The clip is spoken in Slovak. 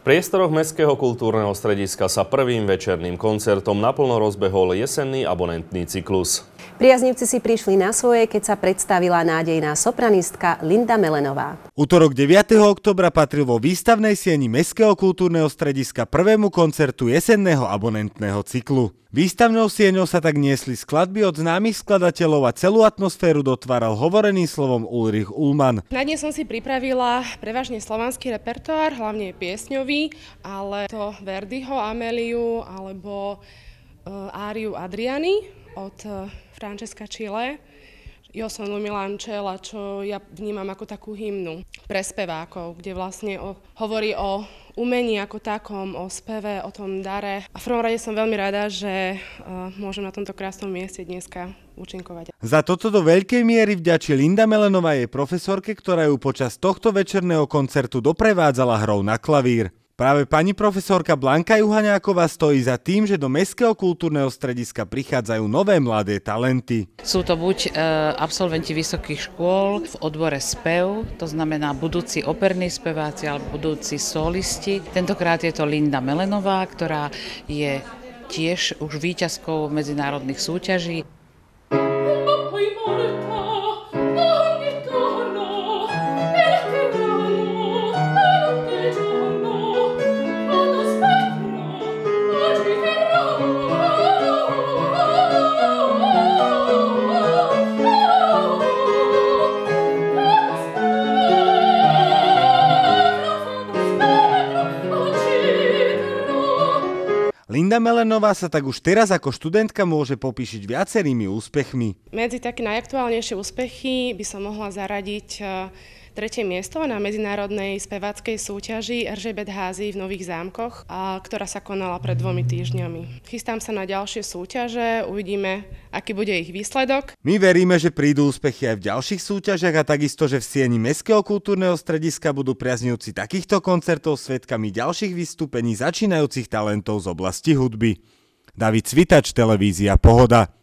Priestoroch Mestského kultúrneho strediska sa prvým večerným koncertom naplno rozbehol jesenný abonentný cyklus. Priaznivci si prišli na svoje, keď sa predstavila nádejná sopranistka Linda Melenová. Útorok 9. oktobra patril vo výstavnej sieni Mestského kultúrneho strediska prvému koncertu jesenného abonentného cyklu. Výstavnou sieňou sa tak niesli skladby od známych skladateľov a celú atmosféru dotváral hovoreným slovom Ulrich Ullmann. Na dnes som si pripravila prevažne slovanský repertoár, hlavne piesňový, ale to Verdiho, Ameliu alebo uh, Áriu Adriany od uh, Francesca Chile. Jo som Milančela, čo ja vnímam ako takú hymnu pre spevákov, kde vlastne o, hovorí o umení ako takom, o speve, o tom dare. A v prvom rade som veľmi rada, že uh, môžem na tomto krásnom mieste dneska účinkovať. Za toto do veľkej miery vďačí Linda Melenová jej profesorke, ktorá ju počas tohto večerného koncertu doprevádzala hrou na klavír. Práve pani profesorka Blanka Juhaňáková stojí za tým, že do Mestského kultúrneho strediska prichádzajú nové mladé talenty. Sú to buď e, absolventi vysokých škôl v odbore spev, to znamená budúci operní speváci alebo budúci solisti. Tentokrát je to Linda Melenová, ktorá je tiež už výťazkou medzinárodných súťaží. Linda Melenová sa tak už teraz ako študentka môže popíšiť viacerými úspechmi. Medzi také najaktuálnejšie úspechy by som mohla zaradiť tretie miesto na medzinárodnej speváckej súťaži Eržebet Házy v Nových zámkoch, a, ktorá sa konala pred dvomi týždňami. Chystám sa na ďalšie súťaže, uvidíme, aký bude ich výsledok. My veríme, že prídu úspechy aj v ďalších súťažiach a takisto, že v sieni Mestského kultúrneho strediska budú priaznivci takýchto koncertov svetkami ďalších vystúpení začínajúcich talentov z oblasti hudby. David Cvitač, televízia Pohoda.